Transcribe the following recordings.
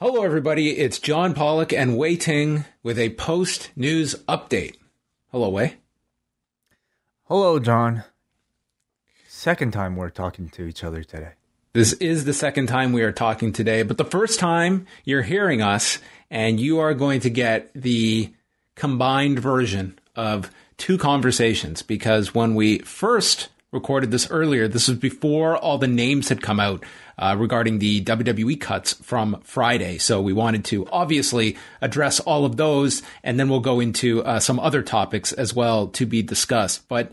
Hello, everybody. It's John Pollock and Wai Ting with a post news update. Hello, Wai. Hello, John. Second time we're talking to each other today. This is the second time we are talking today, but the first time you're hearing us, and you are going to get the combined version of two conversations because when we first recorded this earlier, this was before all the names had come out uh, regarding the WWE cuts from Friday. So we wanted to obviously address all of those, and then we'll go into uh, some other topics as well to be discussed. But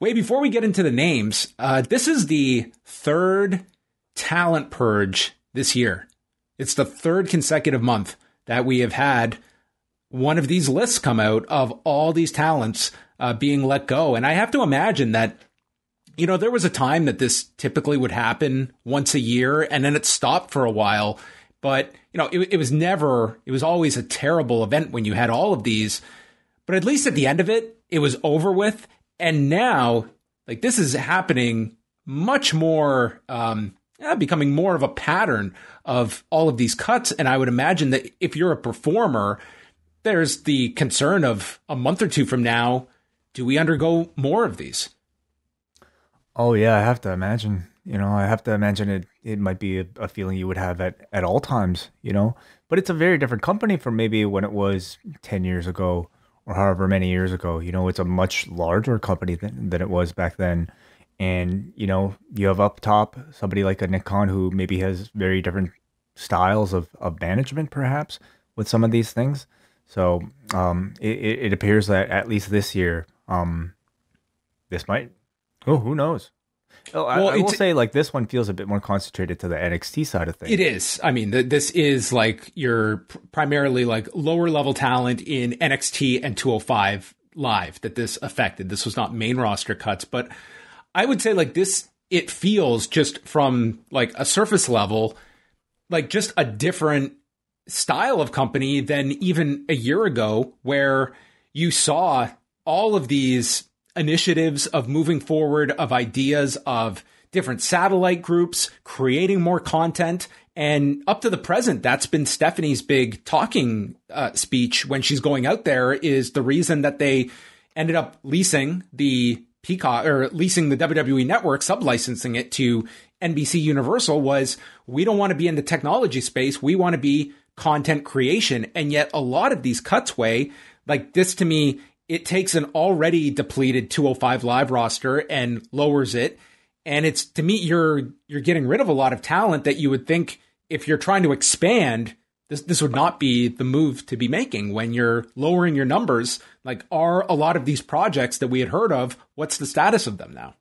wait, before we get into the names, uh, this is the third talent purge this year. It's the third consecutive month that we have had one of these lists come out of all these talents uh, being let go. And I have to imagine that you know, there was a time that this typically would happen once a year and then it stopped for a while. But, you know, it, it, was never, it was always a terrible event when you had all of these. But at least at the end of it, it was over with. And now, like, this is happening much more, um, yeah, becoming more of a pattern of all of these cuts. And I would imagine that if you're a performer, there's the concern of a month or two from now, do we undergo more of these? Oh yeah, I have to imagine. You know, I have to imagine it. It might be a, a, feeling you would have at at all times. You know, but it's a very different company from maybe when it was ten years ago or however many years ago. You know, it's a much larger company than, than it was back then. And you know, you have up top somebody like a Nick Khan who maybe has very different styles of of management, perhaps with some of these things. So um, it, it appears that at least this year, um, this might Oh, who knows? Oh, I, well, I will say, like this one feels a bit more concentrated to the NXT side of things. It is. I mean, this is like your primarily like lower level talent in NXT and 205 live that this affected. This was not main roster cuts, but I would say like this. It feels just from like a surface level, like just a different style of company than even a year ago, where you saw all of these initiatives of moving forward of ideas of different satellite groups, creating more content. And up to the present, that's been Stephanie's big talking uh, speech when she's going out there is the reason that they ended up leasing the Peacock or leasing the WWE network, sublicensing it to NBC Universal was we don't want to be in the technology space. We want to be content creation. And yet a lot of these cuts Wai, like this to me it takes an already depleted 205 live roster and lowers it. And it's to me, you're you're getting rid of a lot of talent that you would think if you're trying to expand, this this would not be the move to be making when you're lowering your numbers. Like, are a lot of these projects that we had heard of? What's the status of them now?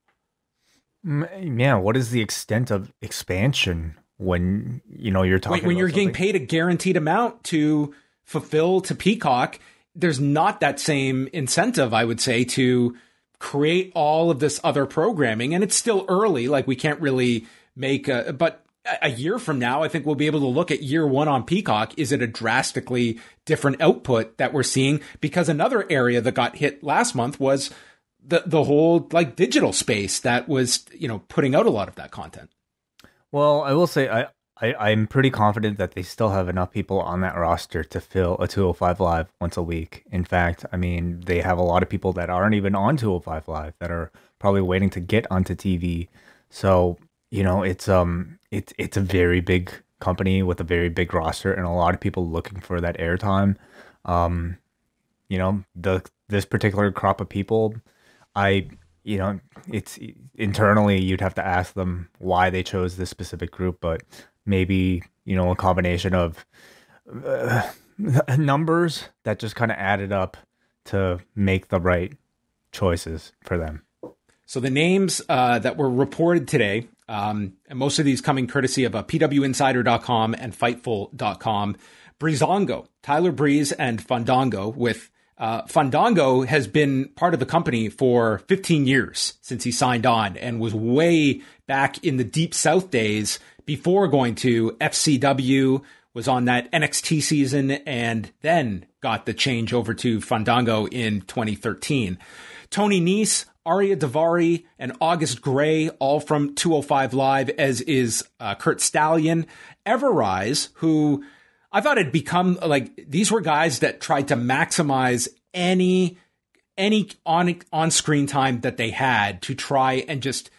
Mm, yeah, what is the extent of expansion when you know you're talking when, when you're something? getting paid a guaranteed amount to fulfill to Peacock there's not that same incentive, I would say, to create all of this other programming. And it's still early. Like we can't really make a, but a year from now, I think we'll be able to look at year one on Peacock. Is it a drastically different output that we're seeing? Because another area that got hit last month was the, the whole like digital space that was, you know, putting out a lot of that content. Well, I will say I, I, I'm pretty confident that they still have enough people on that roster to fill a 205 Live once a week. In fact, I mean, they have a lot of people that aren't even on 205 Live that are probably waiting to get onto TV. So, you know, it's um it's it's a very big company with a very big roster and a lot of people looking for that airtime. Um, you know, the this particular crop of people, I you know, it's internally you'd have to ask them why they chose this specific group, but maybe you know a combination of uh, numbers that just kind of added up to make the right choices for them. So the names uh, that were reported today, um, and most of these coming courtesy of uh, PWInsider.com and Fightful.com. Breezango, Tyler Breeze, and Fandango. With uh, Fandango has been part of the company for 15 years since he signed on, and was way back in the Deep South days before going to FCW, was on that NXT season, and then got the change over to Fandango in 2013. Tony Nese, Ariya Daivari, and August Grey, all from 205 Live, as is uh, Curt Stallion. Ever-Rise, who I thought it'd become like these were guys that tried to maximize any any on on screen time that they had to try and just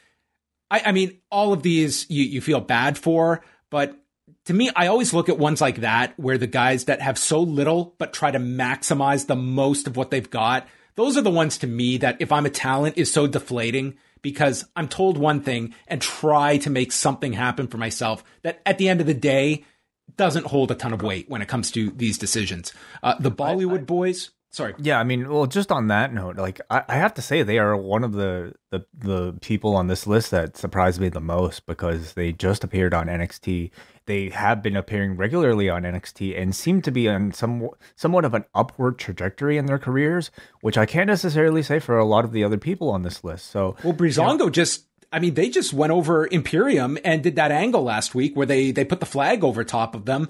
I, I mean all of these you, you feel bad for, but to me, I always look at ones like that where the guys that have so little but try to maximize the most of what they've got. Those are the ones to me that if I'm a talent is so deflating because I'm told one thing and try to make something happen for myself that at the end of the day doesn't hold a ton of weight when it comes to these decisions. Uh, the Bollywood I, I, boys, sorry. Yeah, I mean, well, just on that note, like I, I, have to say they are one of the, the the people on this list that surprised me the most because they just appeared on NXT. They have been appearing regularly on NXT and seem to be on some somewhat of an upward trajectory in their careers, which I can't necessarily say for a lot of the other people on this list. So, well, Breezango you know, just I mean, they just went over Imperium and did that angle last week where they they put the flag over top of them.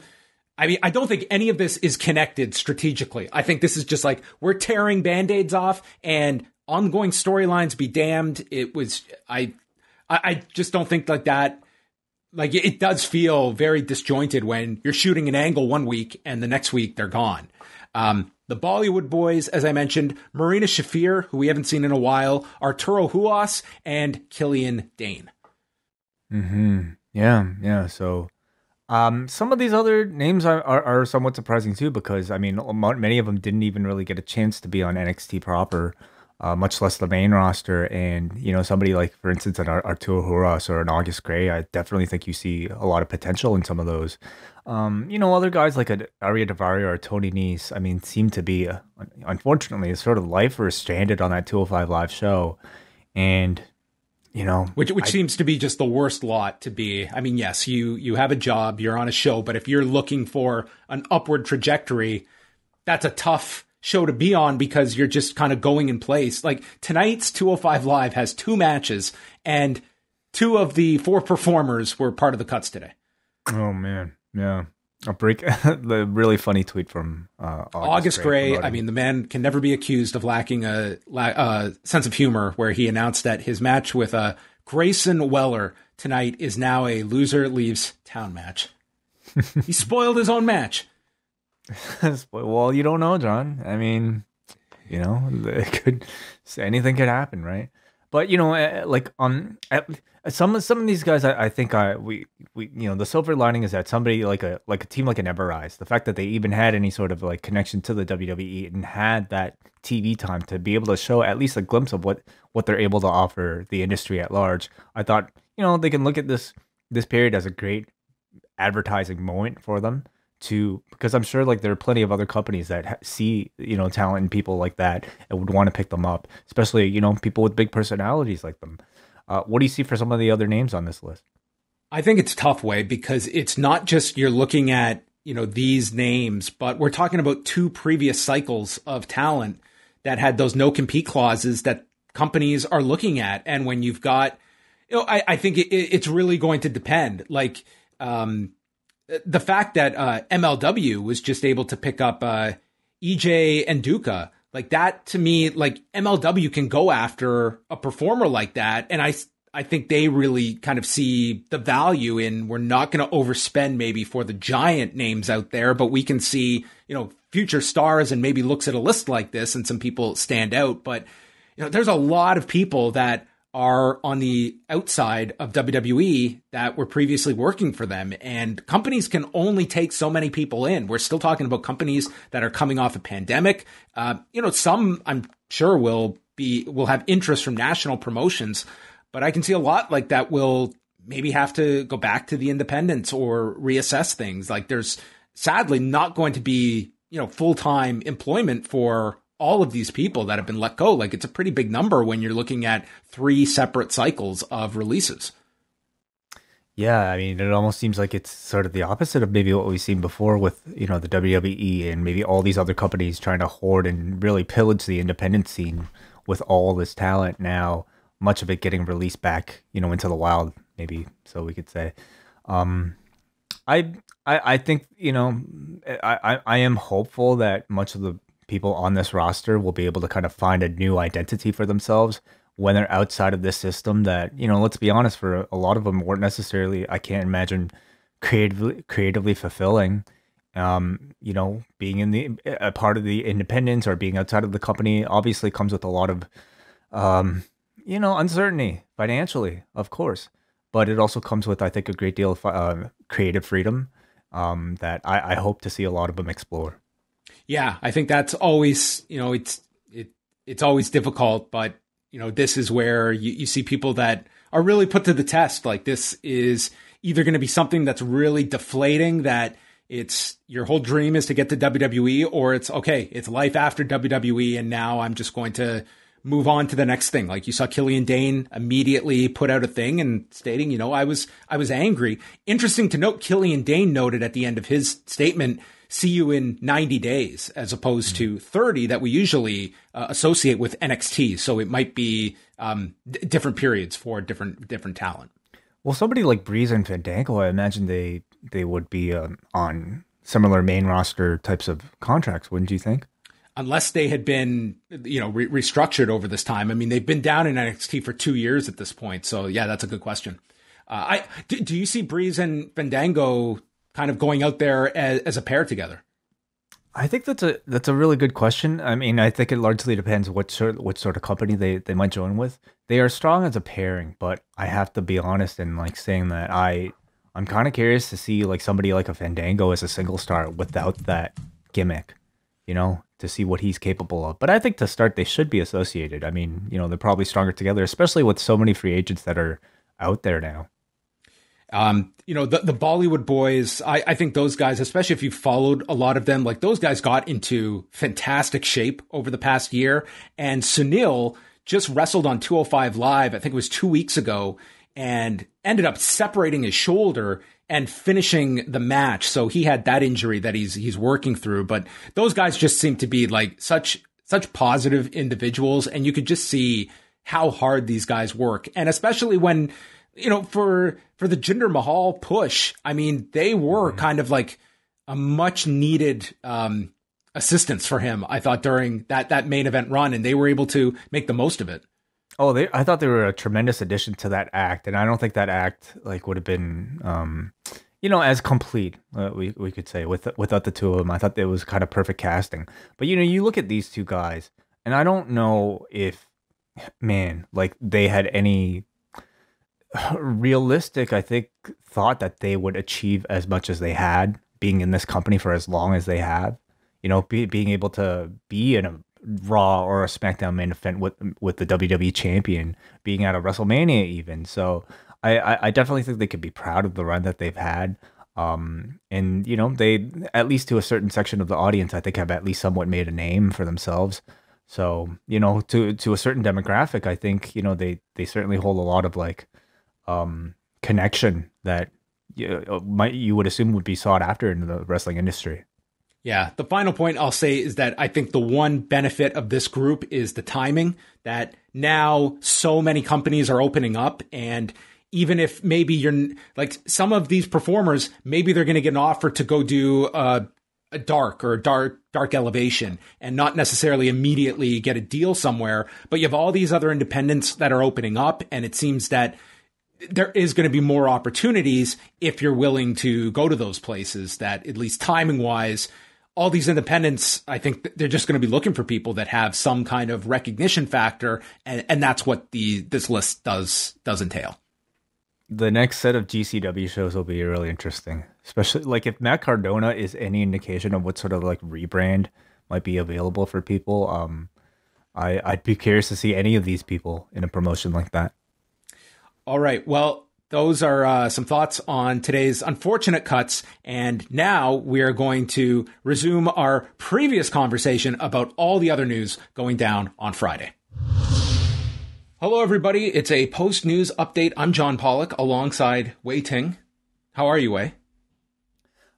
I mean, I don't think any of this is connected strategically. I think this is just like we're tearing band-aids off and ongoing storylines be damned. It was I I just don't think like that like it does feel very disjointed when you're shooting an angle one week and the next week they're gone. Um, the Bollywood Boyz, as I mentioned, Marina Shafir, who we haven't seen in a while, Arturo Ruas, and Killian Dain. Hmm. Yeah. Yeah. So, um, some of these other names are, are, are somewhat surprising too, because I mean, many of them didn't even really get a chance to be on NXT proper uh, much less the main roster. And you know, somebody like, for instance, an Arturo Ruas or an August Grey, I definitely think you see a lot of potential in some of those. Um, you know, other guys like a Ariya Daivari or Tony Nese, I mean, seem to be, uh, unfortunately, a sort of lifer stranded on that 205 Live show. And you know which which I, seems to be just the worst lot to be i mean yes you you have a job you're on a show but if you're looking for an upward trajectory that's a tough show to be on because you're just kind of going in place. Like tonight's 205 Live has two matches, and two of the four performers were part of the cuts today. Oh man, yeah. A break the really funny tweet from uh, August, August Grey. Gray I mean, the man can never be accused of lacking a, a sense of humor. Where he announced that his match with uh, Grayson Waller tonight is now a loser leaves town match. he spoiled his own match. well, you don't know, John. I mean, you know, it could anything could happen, right? But you know, eh, like on some some of these guys, I, I think I we we you know the silver lining is that somebody like a like a team like an Ever-Rise, the fact that they even had any sort of like connection to the WWE and had that TV time to be able to show at least a glimpse of what what they're able to offer the industry at large. I thought you know they can look at this this period as a great advertising moment for them to because I'm sure like there are plenty of other companies that ha- see you know talent and people like that and would want to pick them up, especially you know people with big personalities like them. Uh, what do you see for some of the other names on this list? I think it's a tough way because it's not just you're looking at you know these names, but we're talking about two previous cycles of talent that had those no compete clauses that companies are looking at, and when you've got, you know, I, I think it, it's really going to depend. Like, um, the fact that uh, MLW was just able to pick up uh, EJ Nduka, like that to me, like MLW can go after a performer like that, and I I think they really kind of see the value in we're not going to overspend maybe for the giant names out there, but we can see you know future stars and maybe looks at a list like this and some people stand out, but you know there's a lot of people that are on the outside of WWE that were previously working for them. And companies can only take so many people in. We're still talking about companies that are coming off a pandemic. Uh, you know, some I'm sure will be, will have interest from national promotions, but I can see a lot like that will maybe have to go back to the independents or reassess things. Like there's sadly not going to be, you know, full time employment for all of these people that have been let go. Like it's a pretty big number when you're looking at three separate cycles of releases. Yeah, I mean, it almost seems like it's sort of the opposite of maybe what we've seen before with you know the WWE and maybe all these other companies trying to hoard and really pillage the independent scene with all this talent. Now, much of it getting released back, you know, into the wild, maybe so we could say. Um, I, I I think you know I, I I am hopeful that much of the people on this roster will be able to kind of find a new identity for themselves when they're outside of this system that you know let's be honest for a lot of them weren't necessarily i can't imagine creatively creatively fulfilling Um, you know, being in the a part of the independence or being outside of the company obviously comes with a lot of, um, you know, uncertainty financially, of course, but it also comes with, I think, a great deal of uh, creative freedom um, that I, I hope to see a lot of them explore. Yeah, I think that's always, you know, it's it it's always difficult, but you know, this is where you, you see people that are really put to the test. Like this is either going to be something that's really deflating that it's your whole dream is to get to WWE or it's okay, it's life after WWE and now I'm just going to move on to the next thing. Like you saw Killian Dain immediately put out a thing and stating, you know, I was I was angry. Interesting to note Killian Dain noted at the end of his statement see you in 90 days as opposed to 30 that we usually uh, associate with NXT. So it might be um, d- different periods for different different talent. Well, somebody like Breeze and Fandango, I imagine they they would be um, on similar main roster types of contracts, wouldn't you think? Unless they had been, you know, re- restructured over this time. I mean, they've been down in NXT for two years at this point. So yeah, that's a good question. Uh, I do, do you see Breeze and Fandango kind of going out there as, as a pair together? I think that's a that's a really good question. I mean, I think it largely depends what sort what sort of company they, they might join with. They are strong as a pairing, but I have to be honest in like saying that I I'm kind of curious to see like somebody like a Fandango as a single star without that gimmick, you know, to see what he's capable of. But I think to start they should be associated. I mean, you know, they're probably stronger together, especially with so many free agents that are out there now. Um, you know, the, the Bollywood Boyz, I, I think those guys, especially if you followed a lot of them, like those guys got into fantastic shape over the past year. And Sunil just wrestled on 205 Live, I think it was two weeks ago, and ended up separating his shoulder and finishing the match. So he had that injury that he's he's working through. But those guys just seem to be like such such positive individuals, and you could just see how hard these guys work. And especially when you know, for for the Jinder Mahal push, I mean, they were mm-hmm. kind of like a much needed um, assistance for him. I thought during that that main event run, and they were able to make the most of it. Oh, they, I thought they were a tremendous addition to that act, and I don't think that act like would have been, um, you know, as complete. Uh, we we could say with without the two of them. I thought it was kind of perfect casting. But you know, you look at these two guys, and I don't know if, man, like they had any realistic, I think, thought that they would achieve as much as they had being in this company for as long as they have. You know, be, being able to be in a Raw or a SmackDown main event with with the WWE champion, being at a WrestleMania even. So I, I, definitely think they could be proud of the run that they've had. Um, and you know, they at least to a certain section of the audience, I think have at least somewhat made a name for themselves. So you know, to to a certain demographic, I think you know they they certainly hold a lot of like um, connection that you, uh, might you would assume would be sought after in the wrestling industry. Yeah, the final point I'll say is that I think the one benefit of this group is the timing. That now so many companies are opening up, and even if maybe you're like some of these performers, maybe they're going to get an offer to go do a, a dark or a dark dark elevation, and not necessarily immediately get a deal somewhere. But you have all these other independents that are opening up, and it seems that there is going to be more opportunities if you're willing to go to those places that at least timing wise all these independents i think they're just going to be looking for people that have some kind of recognition factor and, and that's what the this list does does entail. The next set of gcw shows will be really interesting especially like if matt cardona is any indication of what sort of like rebrand might be available for people um i i'd be curious to see any of these people in a promotion like that all right. Well, those are uh, some thoughts on today's unfortunate cuts. And now we are going to resume our previous conversation about all the other news going down on Friday. Hello, everybody. It's a post news update. I'm John Pollock alongside Wai Ting. How are you, Wei?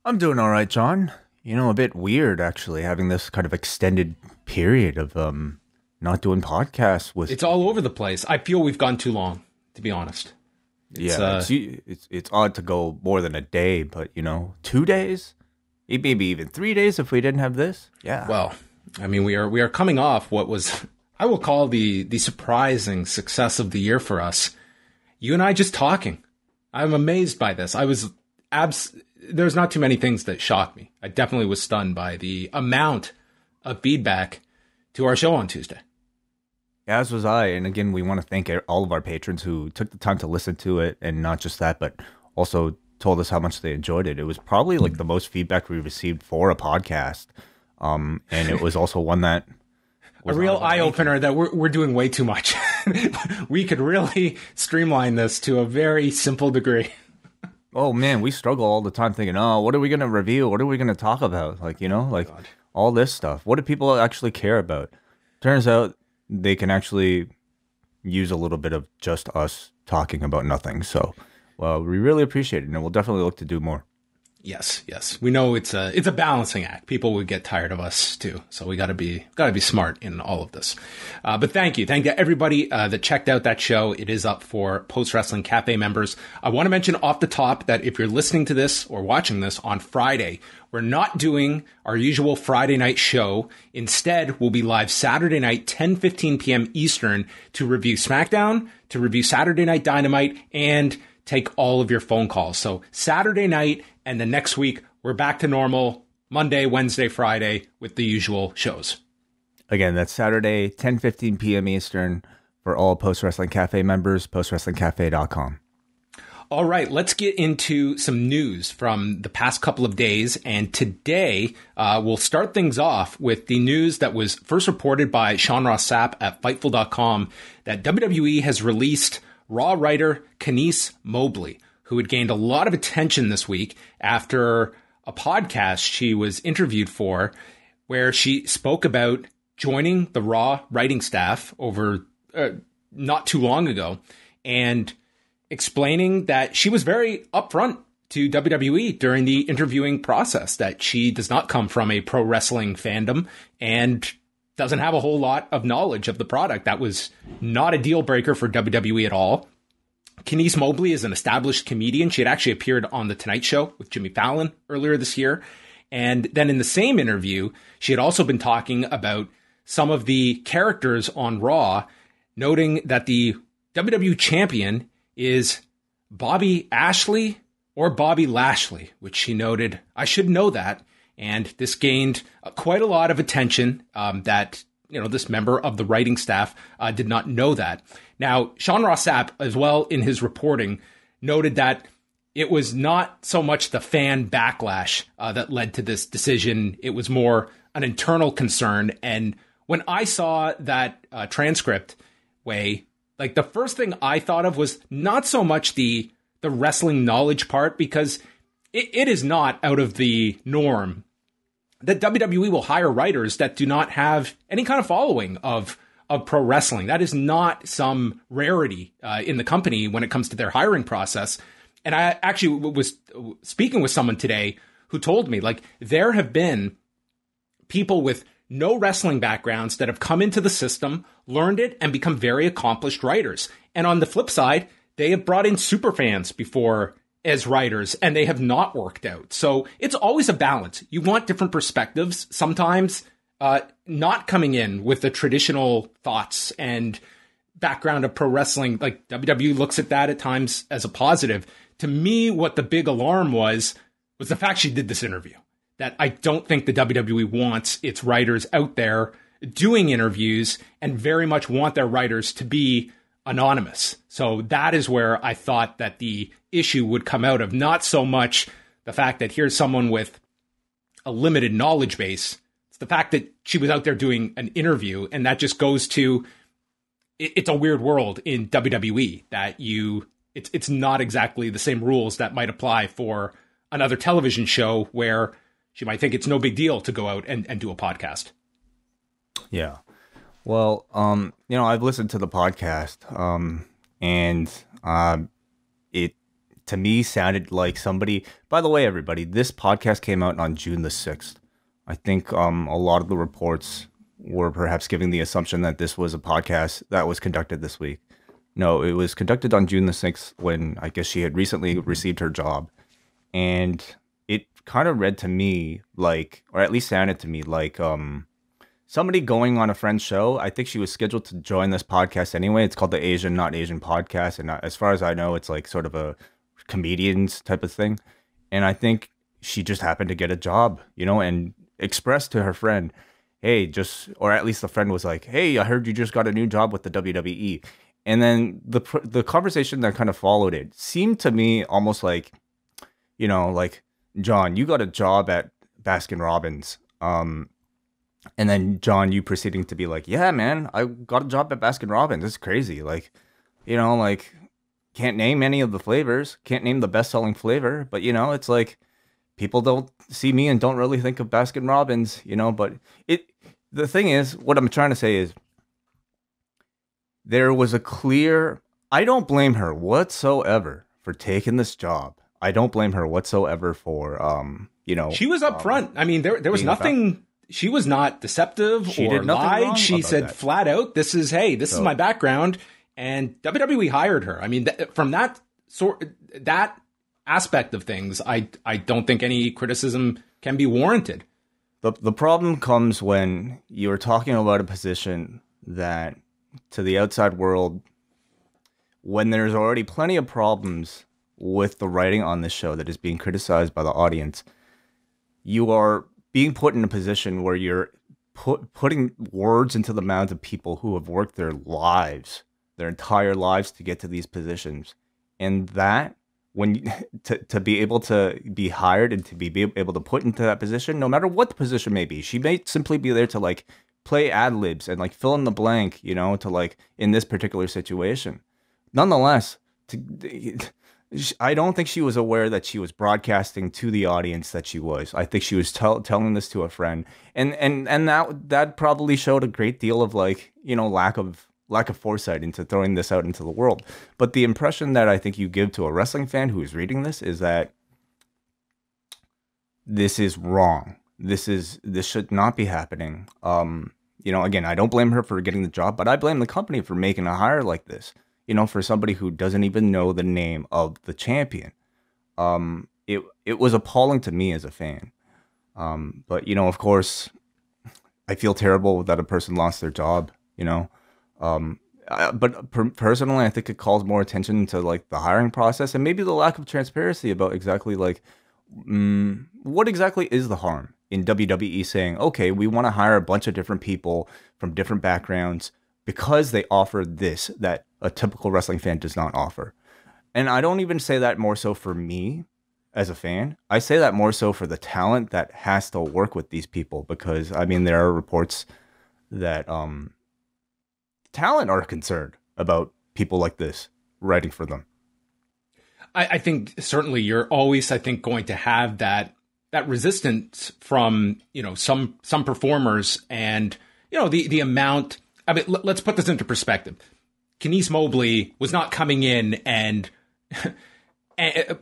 I'm doing all right, John. You know, a bit weird actually having this kind of extended period of um not doing podcasts with It's all over the place. I feel we've gone too long to be honest. It's, yeah, uh, it's, it's, it's odd to go more than a day, but you know, two days, maybe even three days if we didn't have this. Yeah. Well, I mean, we are we are coming off what was I will call the the surprising success of the year for us. You and I just talking. I'm amazed by this. I was abs there's not too many things that shocked me. I definitely was stunned by the amount of feedback to our show on Tuesday. As was I. And again, we want to thank all of our patrons who took the time to listen to it. And not just that, but also told us how much they enjoyed it. It was probably like the most feedback we received for a podcast. Um, and it was also one that a real eye opener that we're, we're doing way too much. we could really streamline this to a very simple degree. oh man, we struggle all the time thinking, oh, what are we going to review? What are we going to talk about? Like, you know, like God. all this stuff. What do people actually care about? Turns out they can actually use a little bit of just us talking about nothing. So, well, we really appreciate it, and we'll definitely look to do more. Yes, yes. We know it's a it's a balancing act. People would get tired of us too, so we got to be got to be smart in all of this. Uh, but thank you, thank you everybody uh, that checked out that show. It is up for Post Wrestling Cafe members. I want to mention off the top that if you're listening to this or watching this on Friday, we're not doing our usual Friday night show. Instead, we'll be live Saturday night, 10 15 p.m. Eastern, to review SmackDown, to review Saturday Night Dynamite, and take all of your phone calls. So Saturday night and the next week we're back to normal Monday, Wednesday, Friday with the usual shows. Again, that's Saturday, 10 15 p.m. Eastern for all Post Wrestling Cafe members, postwrestlingcafe.com. All right, let's get into some news from the past couple of days. And today, uh, we'll start things off with the news that was first reported by Sean Ross Sapp at Fightful.com that WWE has released Raw writer Kenice Mobley, who had gained a lot of attention this week after a podcast she was interviewed for, where she spoke about joining the Raw writing staff over uh, not too long ago and explaining that she was very upfront to WWE during the interviewing process, that she does not come from a pro wrestling fandom and doesn't have a whole lot of knowledge of the product. That was not a deal breaker for WWE at all. Kenice Mobley is an established comedian. She had actually appeared on The Tonight Show with Jimmy Fallon earlier this year. And then in the same interview, she had also been talking about some of the characters on Raw, noting that the WWE champion is Bobby Ashley or Bobby Lashley, which she noted, I should know that. And this gained quite a lot of attention um, that, you know, this member of the writing staff uh, did not know that. Now, Sean Ross Sapp, as well in his reporting, noted that it was not so much the fan backlash uh, that led to this decision. It was more an internal concern. And when I saw that uh, transcript, Wai like the first thing I thought of was not so much the the wrestling knowledge part because it, it is not out of the norm that WWE will hire writers that do not have any kind of following of of pro wrestling. That is not some rarity uh, in the company when it comes to their hiring process. And I actually was speaking with someone today who told me like there have been people with no wrestling backgrounds that have come into the system, learned it, and become very accomplished writers. And on the flip side, they have brought in super fans before as writers and they have not worked out. So it's always a balance. You want different perspectives. Sometimes uh, not coming in with the traditional thoughts and background of pro wrestling, like WWE looks at that at times as a positive. To me, what the big alarm was was the fact she did this interview. That I don't think the WWE wants its writers out there doing interviews and very much want their writers to be anonymous. So that is where I thought that the issue would come out of not so much the fact that here's someone with a limited knowledge base. It's the fact that she was out there doing an interview, and that just goes to it, it's a weird world in WWE that you it's it's not exactly the same rules that might apply for another television show where she might think it's no big deal to go out and, and do a podcast. Yeah. Well, um, you know, I've listened to the podcast, um, and uh, it to me sounded like somebody. By the way, everybody, this podcast came out on June the sixth. I think um, a lot of the reports were perhaps giving the assumption that this was a podcast that was conducted this week. No, it was conducted on June the sixth when I guess she had recently received her job, and it kind of read to me like, or at least sounded to me like, um, somebody going on a friend's show. I think she was scheduled to join this podcast anyway. It's called the Asian Not Asian podcast, and as far as I know, it's like sort of a comedians type of thing. And I think she just happened to get a job, you know, and expressed to her friend, hey, just, or at least the friend was like, hey, I heard you just got a new job with the WWE. And then the the conversation that kind of followed it seemed to me almost like, you know, like John, you got a job at Baskin Robbins. Um, and then John, you proceeding to be like, yeah, man, I got a job at Baskin Robbins. It's crazy. Like, you know, like can't name any of the flavors, can't name the best selling flavor, but you know, it's like people don't see me and don't really think of Baskin Robbins, you know, but it the thing is, what I'm trying to say is there was a clear I don't blame her whatsoever for taking this job. I don't blame her whatsoever for um, you know. She was up front. I mean, there there was nothing she was not deceptive she or lied. She said that. flat out, "This is hey, this so, is my background." And WWE hired her. I mean, th- from that sort that aspect of things, I I don't think any criticism can be warranted. The the problem comes when you're talking about a position that to the outside world when there's already plenty of problems with the writing on this show that is being criticized by the audience, you are being put in a position where you're put, putting words into the mouths of people who have worked their lives, their entire lives to get to these positions. And that when to, to be able to be hired and to be able to put into that position, no matter what the position may be, she may simply be there to like play ad libs and like fill in the blank, you know, to like in this particular situation. Nonetheless, to, I don't think she was aware that she was broadcasting to the audience that she was. I think she was tell, telling this to a friend, and and and that that probably showed a great deal of like you know lack of lack of foresight into throwing this out into the world. But the impression that I think you give to a wrestling fan who is reading this is that this is wrong. This is this should not be happening. Um, you know, again, I don't blame her for getting the job, but I blame the company for making a hire like this. You know, for somebody who doesn't even know the name of the champion. Um, it it was appalling to me as a fan. Um, but you know, of course, I feel terrible that a person lost their job. You know, um, I, but per- personally, I think it calls more attention to like the hiring process and maybe the lack of transparency about exactly like mm, what exactly is the harm in WWE saying, okay, we want to hire a bunch of different people from different backgrounds because they offer this that a typical wrestling fan does not offer. And I don't even say that more so for me as a fan. I say that more so for the talent that has to work with these people because I mean there are reports that um talent are concerned about people like this writing for them. I, I think certainly you're always, I think, going to have that that resistance from you know some some performers and you know the the amount. I mean, l- let's put this into perspective. Kenice Mobley was not coming in and.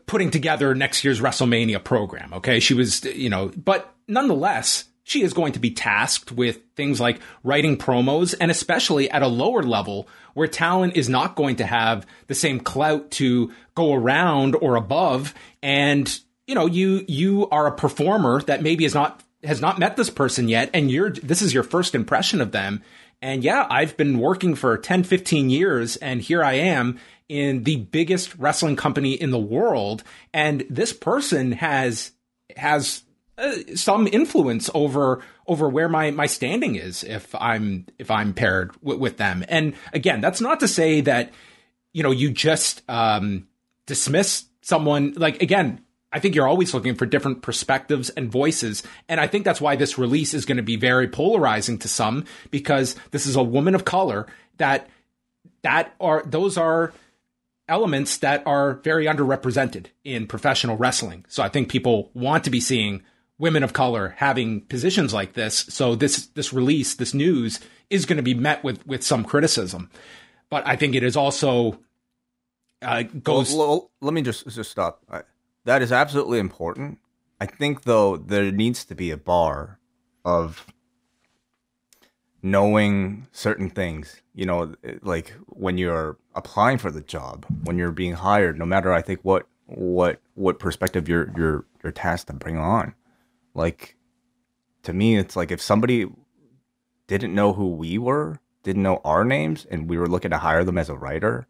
putting together next year's WrestleMania program. Okay. She was, you know, but nonetheless, she is going to be tasked with things like writing promos and especially at a lower level where talent is not going to have the same clout to go around or above and you know you you are a performer that maybe is not has not met this person yet and you're this is your first impression of them and yeah I've been working for 10 15 years and here I am in the biggest wrestling company in the world and this person has has uh, some influence over over where my my standing is if I'm if I'm paired w- with them. And again, that's not to say that you know you just um, dismiss someone. Like again, I think you're always looking for different perspectives and voices, and I think that's why this release is going to be very polarizing to some because this is a woman of color that that are those are elements that are very underrepresented in professional wrestling. So I think people want to be seeing women of color having positions like this. So this this release, this news is going to be met with with some criticism. But I think it is also uh, goes. Well, well, let me just just stop. That is absolutely important. I think though there needs to be a bar of knowing certain things. You know, like when you're applying for the job, when you're being hired, no matter I think what what what perspective you're you're you're tasked to bring on like, to me, it's like if somebody didn't know who we were, didn't know our names, and we were looking to hire them as a writer,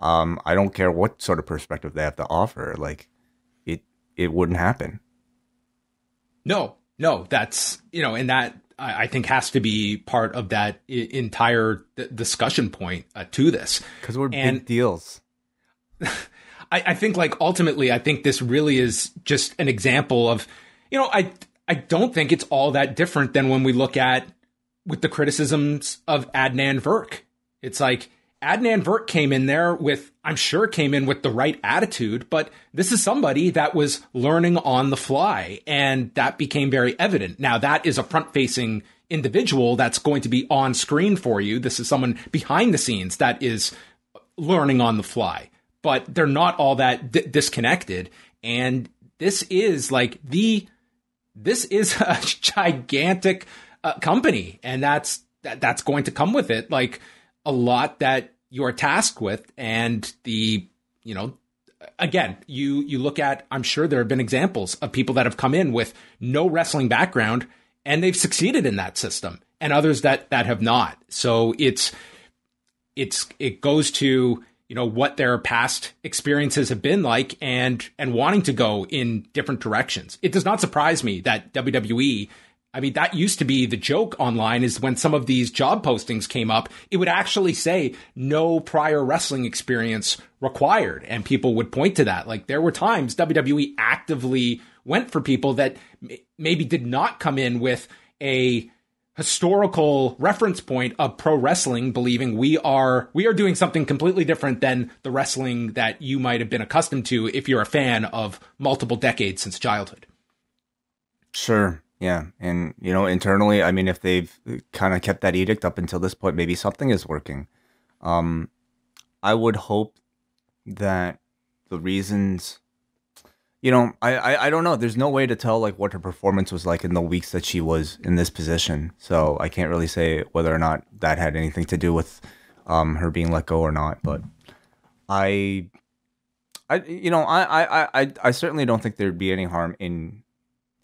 um, I don't care what sort of perspective they have to offer. Like, it wouldn't happen. No, no, that's you know, and that I, I think has to be part of that I- entire d- discussion point uh, to this because we're And- big deals. I, I think like ultimately, I think this really is just an example of, you know, I I don't think it's all that different than when we look at with the criticisms of Adnan Virk. It's like Adnan Virk came in there with, I'm sure came in with the right attitude, but this is somebody that was learning on the fly, and that became very evident. Now that is a front facing individual that's going to be on screen for you. This is someone behind the scenes that is learning on the fly, but they're not all that d- disconnected. And this is like the, this is a gigantic uh, company, and that's that, that's going to come with it, like a lot that you are tasked with, and the you know. Again, you you look at. I'm sure there have been examples of people that have come in with no wrestling background and they've succeeded in that system, and others that that have not. So it's it's it goes to you know what their past experiences have been like and and wanting to go in different directions. It does not surprise me that WWE I mean that used to be the joke online is when some of these job postings came up it would actually say no prior wrestling experience required and people would point to that like there were times WWE actively went for people that m- maybe did not come in with a historical reference point of pro wrestling believing we are we are doing something completely different than the wrestling that you might have been accustomed to if you're a fan of multiple decades since childhood. Sure. Yeah. And, you know, internally, I mean, if they've kind of kept that edict up until this point, maybe something is working. Um, I would hope that the reasons, you know, I, I, I don't know. There's no way to tell like what her performance was like in the weeks that she was in this position. So I can't really say whether or not that had anything to do with um, her being let go or not. But I, I, you know, I, I, I, I certainly don't think there'd be any harm in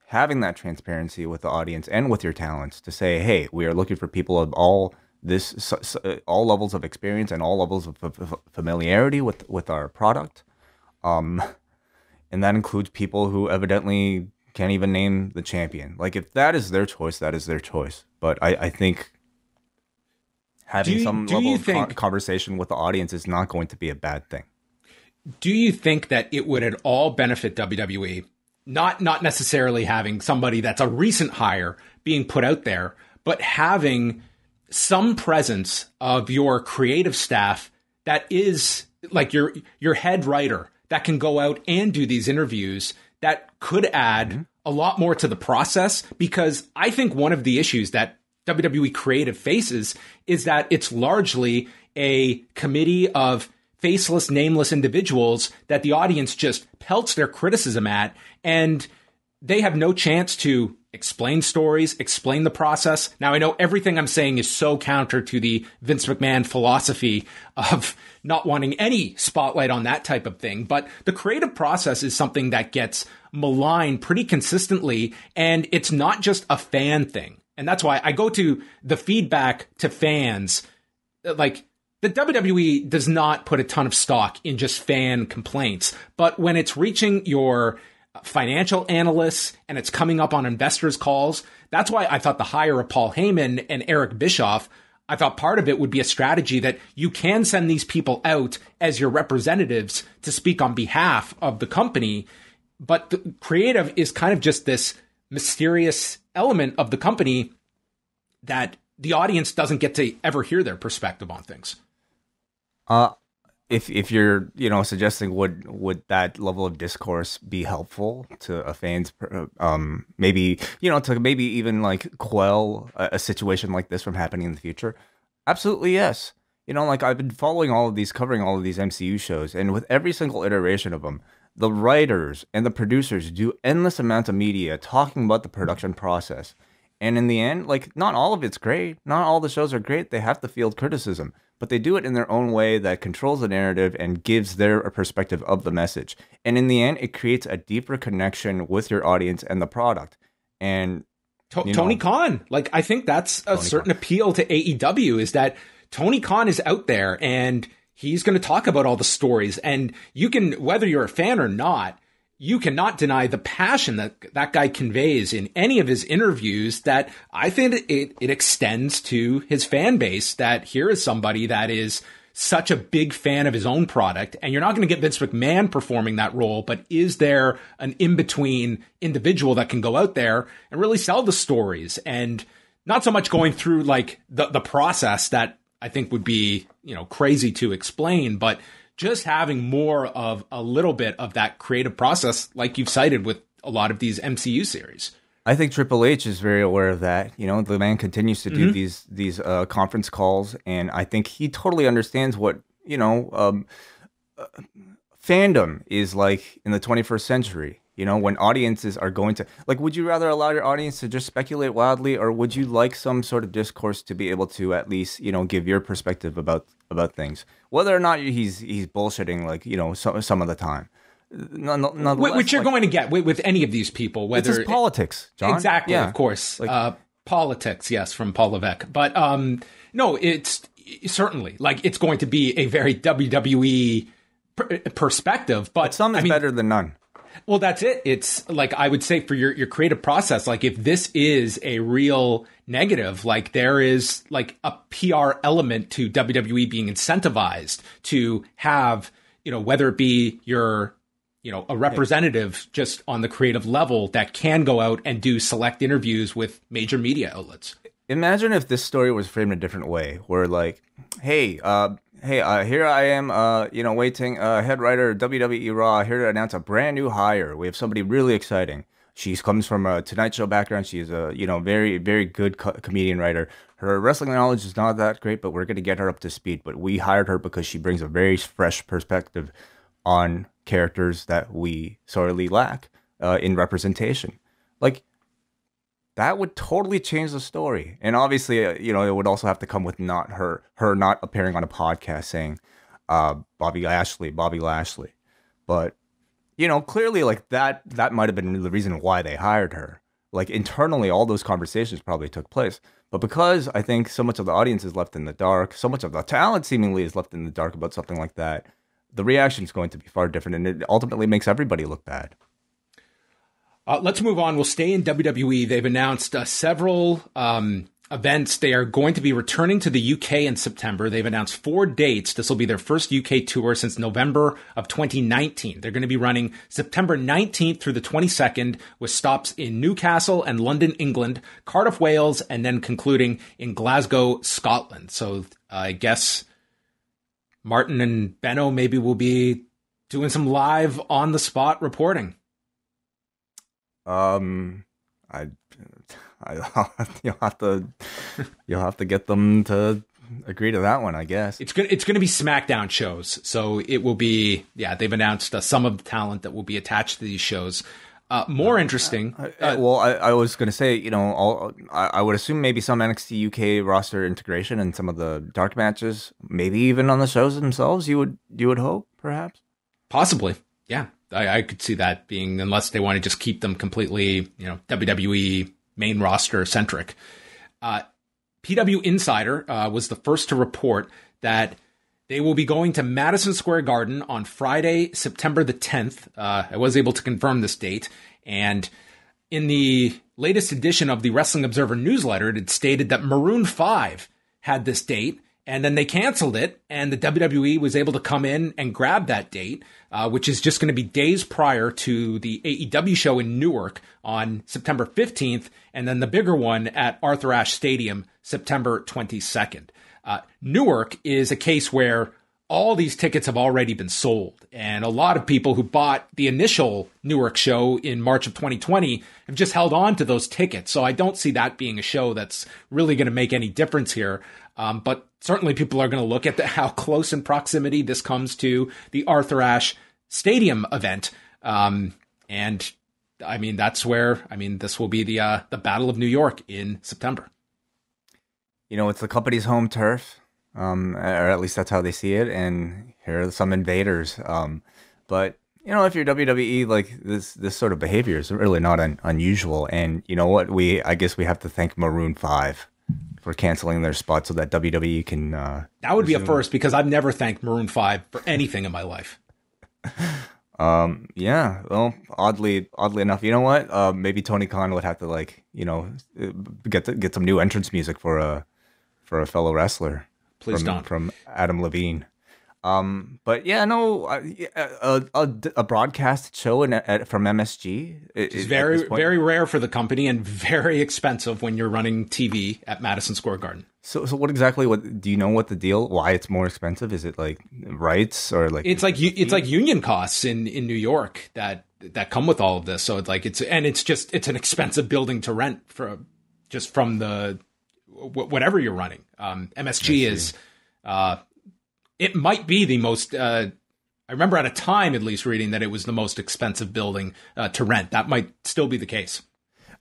having that transparency with the audience and with your talents to say, hey, we are looking for people of all this, uh, all levels of experience and all levels of familiarity with with our product, um, and that includes people who evidently can't even name the champion. Like, if that is their choice, that is their choice. But I, I think having you- some level of think- conversation with the audience is not going to be a bad thing. Do you think that it would at all benefit WWE not not necessarily having somebody that's a recent hire being put out there, but having some presence of your creative staff that is like your your head writer that can go out and do these interviews that could add mm-hmm. a lot more to the process. Because I think one of the issues that WWE creative faces is that it's largely a committee of faceless, nameless individuals that the audience just pelts their criticism at, and they have no chance to explain stories, explain the process. Now, I know everything I'm saying is so counter to the Vince McMahon philosophy of not wanting any spotlight on that type of thing, but the creative process is something that gets maligned pretty consistently, and it's not just a fan thing. And that's why I go to the feedback to fans like the WWE does not put a ton of stock in just fan complaints, but when it's reaching your financial analysts and it's coming up on investors' calls, that's why I thought the hire of Paul Heyman and Eric Bischoff. I thought part of it would be a strategy that you can send these people out as your representatives to speak on behalf of the company, but the creative is kind of just this mysterious element of the company that the audience doesn't get to ever hear their perspective on things. Uh if if you're you know suggesting would would that level of discourse be helpful to a fan's um maybe you know to maybe even like quell a, a situation like this from happening in the future? Absolutely yes. You know like i've been following all of these covering all of these mcu shows and with every single iteration of them the writers and the producers do endless amounts of media talking about the production process and in the end, like not all of it's great. Not all the shows are great. They have to field criticism, but they do it in their own way that controls the narrative and gives their uh, perspective of the message. And in the end, it creates a deeper connection with your audience and the product. And To- Tony know. Khan, like I think that's a certain appeal to AEW is that Tony Khan is out there and he's going to talk about all the stories and you can whether you're a fan or not, you cannot deny the passion that that guy conveys in any of his interviews that I think it, it extends to his fan base that here is somebody that is such a big fan of his own product. And you're not going to get Vince McMahon performing that role, but is there an in between individual that can go out there and really sell the stories and not so much going through like the, the process that I think would be, you know, crazy to explain, but just having more of a little bit of that creative process, like you've cited with a lot of these MCU series. I think Triple H is very aware of that. You know, the man continues to do mm-hmm. these these uh, conference calls, and I think he totally understands what you know um, uh, fandom is like in the 21st century. You know, when audiences are going to like, would you rather allow your audience to just speculate wildly, or would you like some sort of discourse to be able to at least you know give your perspective about about things, whether or not he's he's bullshitting like you know some some of the time. Which you're like, going to get with, with, any of these people, whether it's politics, John. Exactly, yeah. of course. Like, uh, politics, yes, from Paul Levesque. But um, no, it's certainly like it's going to be a very WWE per- perspective. But, but some is I mean, better than none. Well, that's it. It's like I would say for your your creative process, like if this is a real negative, like there is like a PR element to WWE being incentivized to have, you know, whether it be your you know, a representative just on the creative level that can go out and do select interviews with major media outlets. Imagine if this story was framed a different way, where like, hey, uh, hey, uh, here I am, uh, you know, Wai Ting, uh, head writer WWE Raw, here to announce a brand new hire. We have somebody really exciting. She comes from a Tonight Show background. She's a, you know, very, very good co- comedian writer. Her wrestling knowledge is not that great, but we're going to get her up to speed. But we hired her because she brings a very fresh perspective on characters that we sorely lack uh, in representation. Like that would totally change the story. And obviously, uh, you know, it would also have to come with not her her not appearing on a podcast saying uh, Bobby Lashley, Bobby Lashley. But you know, clearly, like that that might have been the reason why they hired her. Like internally, all those conversations probably took place. But because I think so much of the audience is left in the dark, so much of the talent seemingly is left in the dark about something like that, the reaction is going to be far different, and it ultimately makes everybody look bad. Uh, let's move on. We'll stay in WWE. They've announced uh, several um, events. They are going to be returning to the UK in September. They've announced four dates. This will be their first UK tour since November of 2019. They're going to be running September 19th through the 22nd with stops in Newcastle and London, England, Cardiff, Wales, and then concluding in Glasgow, Scotland. So uh, I guess Martin and Benno maybe will be doing some live on the spot reporting. Um, I, I, you'll have to, you'll have to get them to agree to that one, I guess. It's gonna, it's gonna be SmackDown shows, so it will be. Yeah, they've announced uh, some of the talent that will be attached to these shows. Uh, more interesting. Uh, well, I, I, was going to say, you know, all, I, I, would assume maybe some NXT UK roster integration and some of the dark matches, maybe even on the shows themselves. You would you would hope, perhaps. Possibly, yeah. I, I could see that being unless they want to just keep them completely, you know, WWE main roster centric. Uh, PW Insider uh, was the first to report that they will be going to Madison Square Garden on Friday, September the 10th. Uh, I was able to confirm this date. And in the latest edition of the Wrestling Observer newsletter, it stated that Maroon 5 had this date and then they canceled it, and the WWE was able to come in and grab that date, uh, which is just going to be days prior to the AEW show in Newark on September 15th, and then the bigger one at Arthur Ashe Stadium, September 22nd. Uh, Newark is a case where all these tickets have already been sold. And a lot of people who bought the initial Newark show in March of 2020 have just held on to those tickets. So I don't see that being a show that's really going to make any difference here. Um, but certainly people are going to look at the, how close in proximity this comes to the Arthur Ashe Stadium event. Um, and I mean, that's where, I mean, this will be the, uh, the Battle of New York in September you know, it's the company's home turf, um, or at least that's how they see it. And here are some invaders. Um, but you know, if you're WWE, like this, this sort of behavior is really not un- unusual. And you know what? We, I guess, we have to thank Maroon Five for canceling their spot so that WWE can. Uh, that would resume. be a first because I've never thanked Maroon Five for anything in my life. Um, yeah. Well, oddly, oddly enough, you know what? Uh, maybe Tony Khan would have to like, you know, get to, get some new entrance music for a for a fellow wrestler. Please from, don't. From Adam Levine. Um, but yeah, no, a, a, a broadcast show in, at, from MSG is very very rare for the company and very expensive when you're running TV at Madison Square Garden. So, so what exactly? What do you know? What the deal? Why it's more expensive? Is it like rights or like? It's like it's like union costs in in New York that that come with all of this. So it's like it's and it's just it's an expensive building to rent for just from the whatever you're running. Um, MSG is. Uh, it might be the most. Uh, I remember at a time, at least, reading that it was the most expensive building uh, to rent. That might still be the case.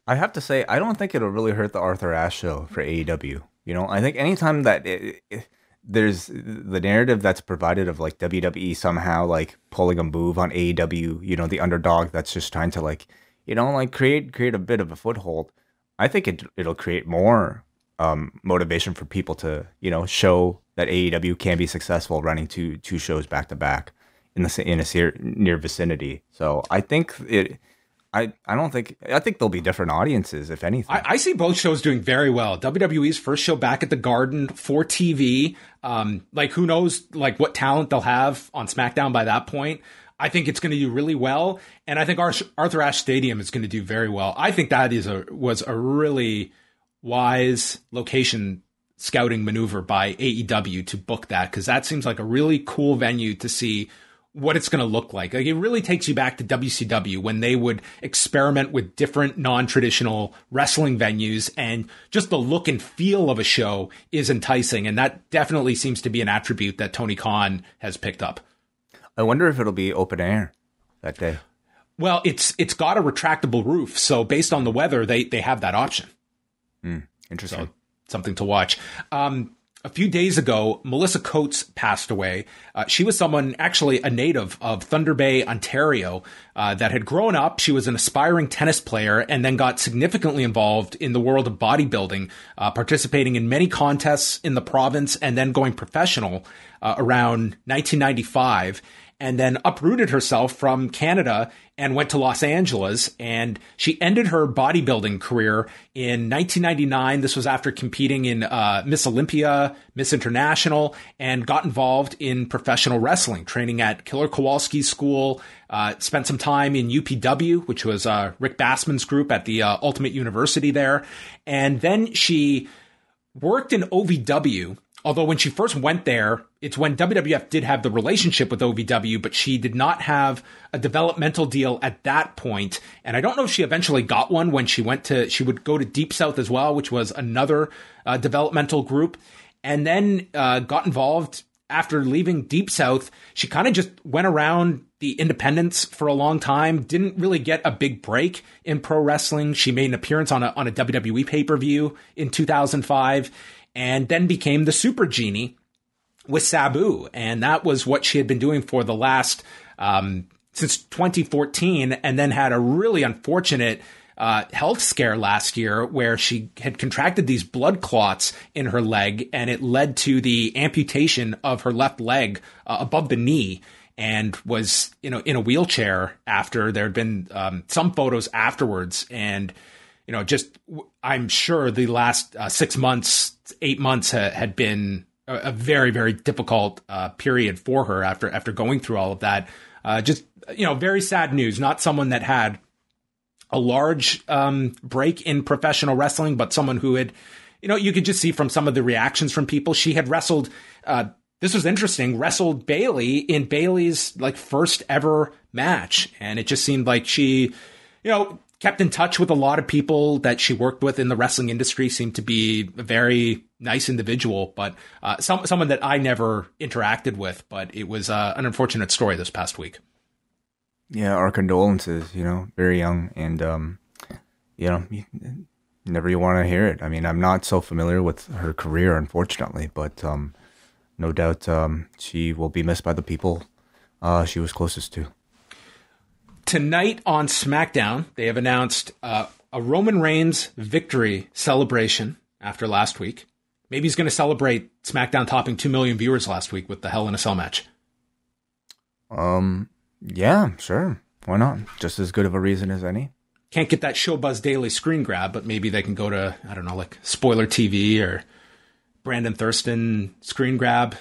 I have to say, I don't think it'll really hurt the Arthur Ashe show for AEW. You know, I think anytime that it, it, there's the narrative that's provided of like WWE somehow like pulling a move on AEW, you know, the underdog that's just trying to like, you know, like create create a bit of a foothold. I think it it'll create more um, motivation for people to you know show that AEW can be successful running two two shows back to back in the in a near vicinity. So I think it I, I don't think I think there'll be different audiences if anything. I, I, see both shows doing very well. WWE's first show back at the Garden for TV. Um, like who knows like what talent they'll have on SmackDown by that point. I think it's going to do really well, and I think Arthur Ashe Stadium is going to do very well. I think that is a was a really wise location scouting maneuver by AEW to book that because that seems like a really cool venue to see what it's going to look like. Like it really takes you back to WCW when they would experiment with different non-traditional wrestling venues and just the look and feel of a show is enticing. And that definitely seems to be an attribute that Tony Khan has picked up. I wonder if it'll be open air that day. Well, it's it's got a retractable roof, so based on the weather, they they have that option. Mm, interesting. So, something to watch. Um, a few days ago, Melissa Coates passed away. Uh, she was someone, actually a native of Thunder Bay, Ontario, uh, that had grown up. She was an aspiring tennis player and then got significantly involved in the world of bodybuilding, uh, participating in many contests in the province and then going professional uh, around 1995 and then uprooted herself from Canada and went to Los Angeles. And she ended her bodybuilding career in 1999. This was after competing in uh, Miss Olympia, Miss International, and got involved in professional wrestling, training at Killer Kowalski School. Uh, spent some time in UPW, which was uh, Rick Bassman's group at the uh, Ultimate University there. And then she worked in OVW Although when she first went there, it's when WWF did have the relationship with OVW, but she did not have a developmental deal at that point. And I don't know if she eventually got one when she went to, she would go to Deep South as well, which was another uh, developmental group. And then uh, got involved after leaving Deep South. She kind of just went around the independents for a long time, didn't really get a big break in pro wrestling. She made an appearance on a, on a WWE pay per view in 2005 and then became the super genie with Sabu. And that was what she had been doing for the last, um, since 2014, and then had a really unfortunate uh, health scare last year where she had contracted these blood clots in her leg, and it led to the amputation of her left leg uh, above the knee. And was you know in a wheelchair after there had been um, some photos afterwards, and you know, just I'm sure the last uh, six months, eight months ha- had been a, a, very, very difficult uh, period for her after after going through all of that. Uh, just you know, very sad news. Not someone that had a large um, break in professional wrestling, but someone who had, you know, you could just see from some of the reactions from people. She had wrestled. Uh, this was interesting. Wrestled Bayley in Bayley's like first ever match, and it just seemed like she, you know, kept in touch with a lot of people that she worked with in the wrestling industry. Seemed to be a very nice individual, but uh, some, someone that I never interacted with. But it was uh, an unfortunate story this past week. Yeah, our condolences. You know, very young, and um, you know, never you want to hear it. I mean, I'm not so familiar with her career, unfortunately, but um, no doubt um, she will be missed by the people uh, she was closest to tonight on SmackDown, they have announced uh, a Roman Reigns victory celebration after last week. Maybe he's going to celebrate SmackDown topping 2 million viewers last week with the Hell in a Cell match. Um, Yeah, sure. Why not? Just as good of a reason as any. Can't get that Showbuzz Daily screen grab, but maybe they can go to I don't know, like Spoiler TV or Brandon Thurston screen grab,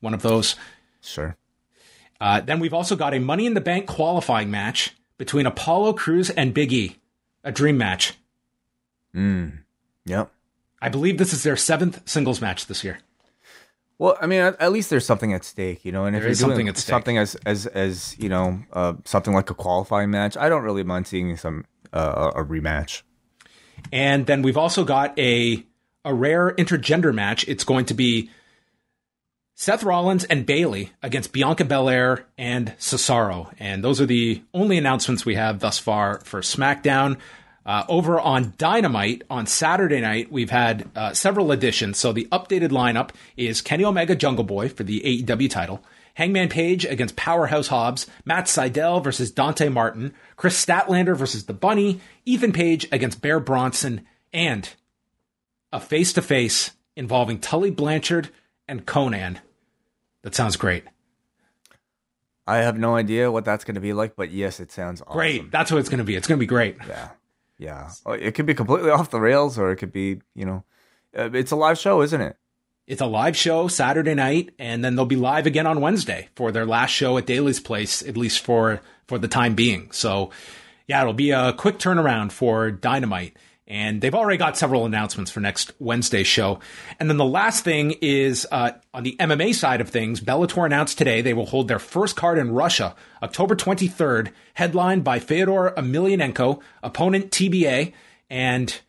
one of those. Sure. Uh, then we've also got a Money in the Bank qualifying match between Apollo Crews and Big E, a dream match. Mm. Yep. I believe this is their seventh singles match this year. Well, I mean, at, at least there's something at stake, you know. And if There you're doing something at stake. something as as as you know, uh, something like a qualifying match, I don't really mind seeing some uh, a rematch. And then we've also got a a rare intergender match. It's going to be Seth Rollins and Bayley against Bianca Belair and Cesaro. And those are the only announcements we have thus far for SmackDown. Uh, over on Dynamite on Saturday night, we've had uh, several additions. So the updated lineup is Kenny Omega Jungle Boy for the AEW title, Hangman Page against Powerhouse Hobbs, Matt Sydal versus Dante Martin, Kris Statlander versus The Bunny, Ethan Page against Bear Bronson, and a face to face involving Tully Blanchard and Konnan. That sounds great. I have no idea what that's going to be like, but yes, it sounds awesome. Great. That's what it's going to be. It's going to be great. Yeah, yeah. Oh, It could be completely off the rails, or it could be, you know, uh, it's a live show, isn't it? It's a live show Saturday night, and then they'll be live again on Wednesday for their last show at Daily's Place, at least for for the time being. So, yeah, it'll be a quick turnaround for Dynamite, and they've already got several announcements for next Wednesday's show. And then the last thing is uh, on the MMA side of things. Bellator announced today they will hold their first card in Russia, October 23rd, headlined by Fyodor Emelianenko, opponent TBA, and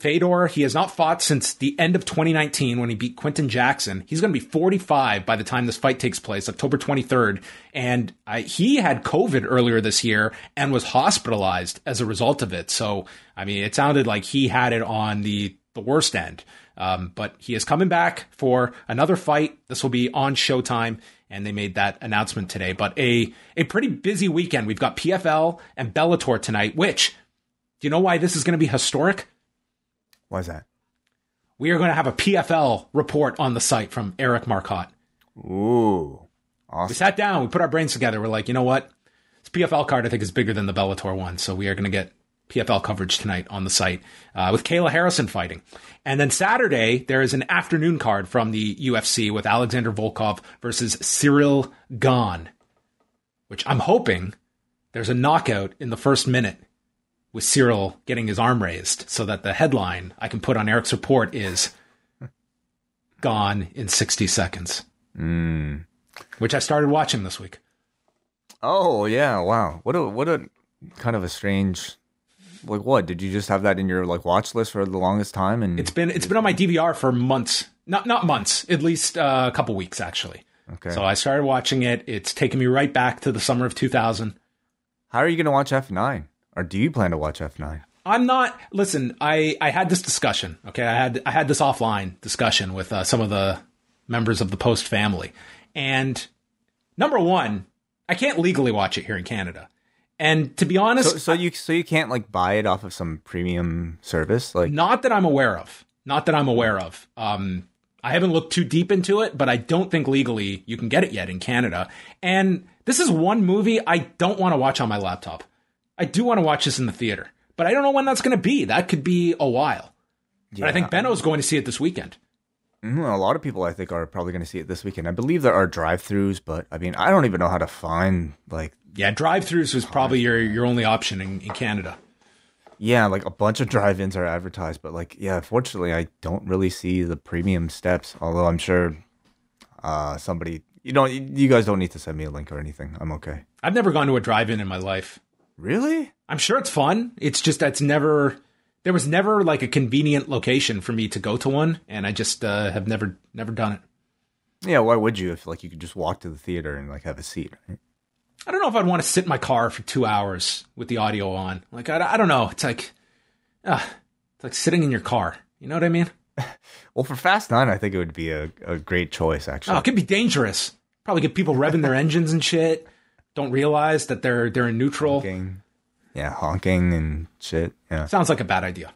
Fedor, he has not fought since the end of 2019 when he beat Quinton Jackson. He's going to be 45 by the time this fight takes place, October 23rd. And I, he had COVID earlier this year and was hospitalized as a result of it. So, I mean, it sounded like he had it on the, the worst end. Um, but he is coming back for another fight. This will be on Showtime, and they made that announcement today. But a a pretty busy weekend. We've got PFL and Bellator tonight. Which, do you know why this is going to be historic? Why's that? we are going to have a PFL report on the site from Eric Marcotte. Ooh, Awesome. We sat down, we put our brains together. We're like, you know what? This PFL card, I think, is bigger than the Bellator one. So we are going to get PFL coverage tonight on the site uh, with Kayla Harrison fighting. And then Saturday, there is an afternoon card from the UFC with Alexander Volkov versus Ciryl Gane, which I'm hoping there's a knockout in the first minute with Ciryl getting his arm raised so that the headline I can put on Eric's report is Gone in 60 seconds, Mm. which I started watching this week. Oh yeah, wow. What a what a kind of a strange. Like what? Did you just have that in your like watch list for the longest time? And It's been it's been on my DVR for months, not not months, at least uh, a couple weeks actually. okay. So I started watching it. It's taken me right back to the summer of 2000. How are you going to watch F nine? Or do you plan to watch F nine? I'm not. Listen, I I had this discussion. Okay, I had I had this offline discussion with uh, some of the members of the Post family, and number one, I can't legally watch it here in Canada. And to be honest, So, so you so you can't like buy it off of some premium service like Not that I'm aware of. Not that I'm aware of. Um, I haven't looked too deep into it, but I don't think legally you can get it yet in Canada. And this is one movie I don't want to watch on my laptop. I do want to watch this in the theater, but I don't know when that's going to be. That could be a while. But I think Benno's going to see it this weekend. Mm, a lot of people I think are probably going to see it this weekend. I believe there are drive-throughs, but I mean I don't even know how to find like Yeah, drive-throughs was probably your your only option in, in Canada. yeah like a bunch of drive-ins are advertised, but like yeah, fortunately I don't really see the premium steps. Although I'm sure uh somebody you don't you guys don't need to send me a link or anything. I'm okay. I've never gone to a drive-in in my life. Really? I'm sure it's fun. It's just that's never there was never like a convenient location for me to go to one, and I just uh, have never never done it. Yeah, why would you if like you could just walk to the theater and like have a seat? Right? I don't know if I'd want to sit in my car for two hours with the audio on. Like I, I don't know. It's like, uh, it's like sitting in your car. You know what I mean? Well, for Fast Nine, I think it would be a, a great choice actually. Oh, it could be dangerous. Probably get people revving their engines and shit. Don't realize that they're they're in neutral. honking. Yeah, honking and shit. Yeah. Sounds like a bad idea.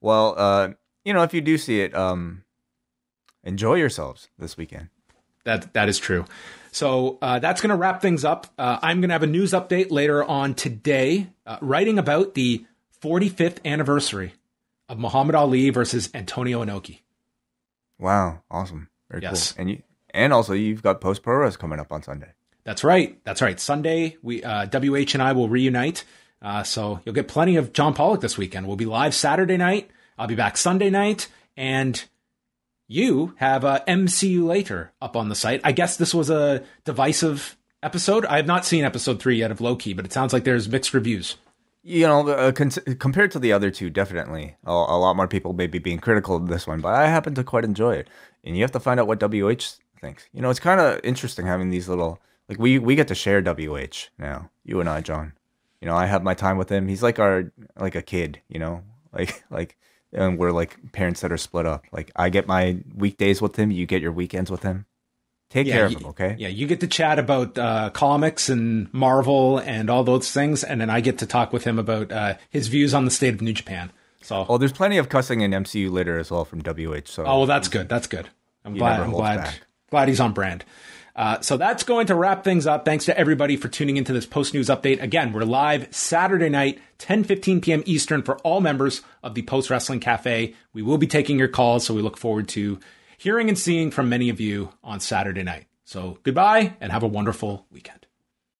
Well, uh, you know, if you do see it, um, enjoy yourselves this weekend. That that is true. So uh, that's going to wrap things up. Uh, I'm going to have a news update later on today, uh, writing about the 45th anniversary of Muhammad Ali versus Antonio Inoki. Wow, awesome, very Yes. cool. And you, and also you've got post pro coming up on Sunday. That's right. That's right. Sunday, we uh, WH and I will reunite. Uh, so you'll get plenty of John Pollock this weekend. We'll be live Saturday night. I'll be back Sunday night, and you have uh, MCU later up on the site. I guess this was a divisive episode. I have not seen episode three yet of Loki, but it sounds like there's mixed reviews. You know, uh, con- compared to the other two, definitely a, a lot more people may be being critical of this one, but I happen to quite enjoy it. And you have to find out what WH thinks. You know, it's kind of interesting having these little like we we get to share WH now. You and I, John. You know, I have my time with him. He's like our like a kid. You know, like like and we're like parents that are split up. Like I get my weekdays with him, you get your weekends with him. Take care of you- him, okay? Yeah, you get to chat about uh, comics and Marvel and all those things, and then I get to talk with him about uh, his views on the state of New Japan. So, Oh, there's plenty of cussing in MCU later as well from WH. So oh, well, that's good. That's good. I'm glad. I'm glad. back. Glad he's on brand. Uh, so that's going to wrap things up. Thanks to everybody for tuning into this post news update. Again, we're live Saturday night, 10 15 p.m. Eastern for all members of the Post Wrestling Cafe. We will be taking your calls, so we look forward to hearing and seeing from many of you on Saturday night. So goodbye and have a wonderful weekend.